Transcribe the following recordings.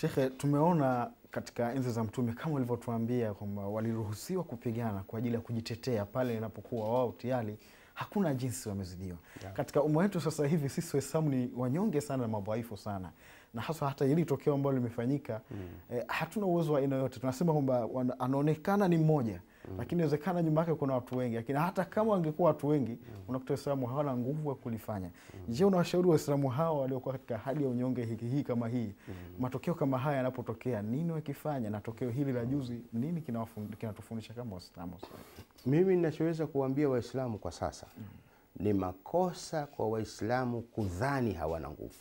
Shekhe, tumeona katika enzi za Mtume kama ulivyotuambia kwamba waliruhusiwa kupigana kwa ajili ya kujitetea pale inapokuwa wao tayari hakuna jinsi wamezidiwa. Yeah. Katika umma wetu sasa hivi sisi Waislamu ni wanyonge sana na madhaifu sana, na hasa hata hili tokeo ambalo limefanyika mm. eh, hatuna uwezo wa aina yote. Tunasema kwamba anaonekana ni mmoja lakini inawezekana nyuma yake kuna watu wengi, lakini hata kama wangekuwa watu wengi mm. unakuta Waislamu hawana nguvu ya kulifanya. mm. Je, unawashauri Waislamu hawa waliokuwa katika hali ya unyonge hiki hii kama hii, mm. matokeo kama haya yanapotokea, nini wakifanya? Na tokeo hili la juzi, nini kinatufundisha kama Waislamu? Mimi ninachoweza kuwaambia Waislamu kwa sasa ni makosa kwa Waislamu kudhani hawana nguvu.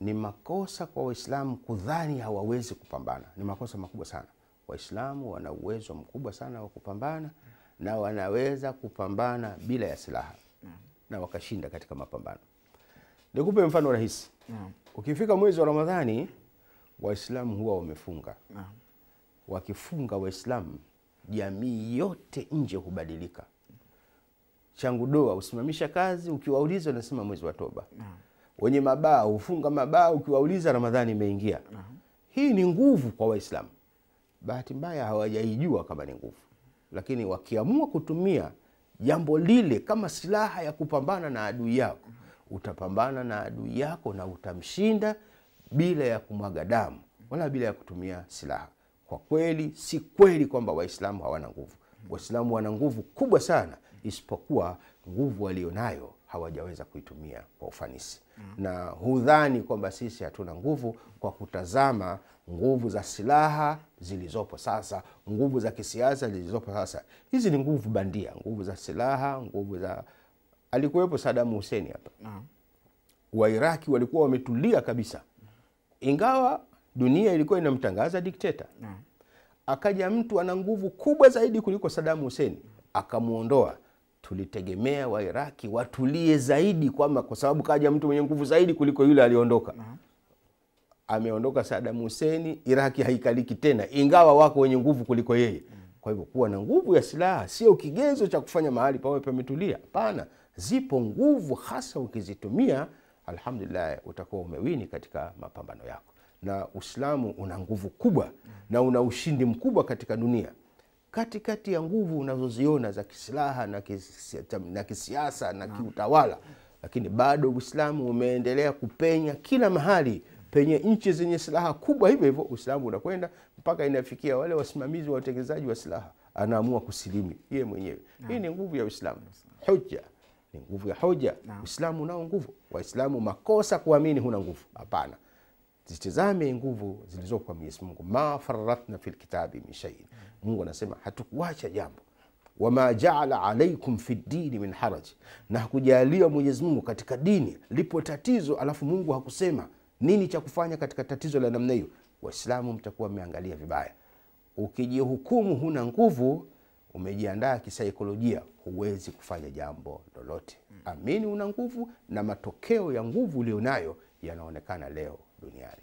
Ni makosa kwa Waislamu kudhani hawawezi kupambana. Ni makosa makubwa sana. Waislamu wana uwezo mkubwa sana wa kupambana na wanaweza kupambana bila ya silaha na wakashinda katika mapambano. Nikupe mfano rahisi. Ukifika mwezi wa Ramadhani, Waislamu huwa wamefunga wakifunga Waislamu, jamii yote nje hubadilika. Changu doa usimamisha kazi, ukiwauliza unasema mwezi wa toba. Wenye mabaa hufunga mabaa, ukiwauliza Ramadhani imeingia. Hii ni nguvu kwa Waislamu. Bahati mbaya hawajaijua kama ni nguvu, lakini wakiamua kutumia jambo lile kama silaha ya kupambana na adui yako, utapambana na adui yako na utamshinda bila ya kumwaga damu wala bila ya kutumia silaha. Kwa kweli, si kweli kwamba Waislamu hawana nguvu. Waislamu wana nguvu kubwa sana, isipokuwa nguvu walionayo hawajaweza kuitumia kwa ufanisi na hudhani kwamba sisi hatuna nguvu kwa kutazama nguvu za silaha zilizopo sasa, nguvu za kisiasa zilizopo sasa. Hizi ni nguvu bandia, nguvu za silaha, nguvu za alikuwepo Saddam Hussein hapa wa Wairaki walikuwa wametulia kabisa, ingawa dunia ilikuwa inamtangaza dikteta. Akaja mtu ana nguvu kubwa zaidi kuliko Saddam Hussein akamwondoa. Tulitegemea Wairaki watulie zaidi, kwamba kwa sababu kaja mtu mwenye nguvu zaidi kuliko yule aliondoka. Ameondoka Saddam Hussein, Iraki haikaliki tena, ingawa wako wenye nguvu kuliko yeye. Kwa hivyo kuwa na nguvu ya silaha sio kigezo cha kufanya mahali pawe pametulia. Hapana, zipo nguvu, hasa ukizitumia, alhamdulillah, utakuwa umewini katika mapambano yako. Na Uislamu una nguvu kubwa na una ushindi mkubwa katika dunia. Katikati ya nguvu unazoziona za kisilaha na kisi- na kisiasa na kiutawala, lakini bado Uislamu umeendelea kupenya kila mahali penye nchi zenye silaha kubwa. Hivyo hivyo Uislamu unakwenda mpaka inafikia wale wasimamizi wa utengenezaji wa silaha, anaamua kusilimu yeye mwenyewe. Hii ni nguvu ya Uislamu. Hoja ni nguvu ya hoja. Uislamu unao nguvu. Waislamu makosa kuamini huna nguvu, hapana. Zitizame nguvu zilizoko kwa Mwenyezi Mungu, ma faratna fil kitabi min shay'in. Mungu anasema hatukuacha jambo, wama jaala alaikum fi dini min haraj, na hakujaliwa Mwenyezi Mungu katika dini lipo tatizo, alafu Mungu hakusema nini cha kufanya katika tatizo la namna hiyo. Waislamu mtakuwa mmeangalia vibaya. Ukijihukumu huna nguvu, umejiandaa kisaikolojia, huwezi kufanya jambo lolote. Amini una nguvu, na matokeo ya nguvu ulionayo yanaonekana leo duniani.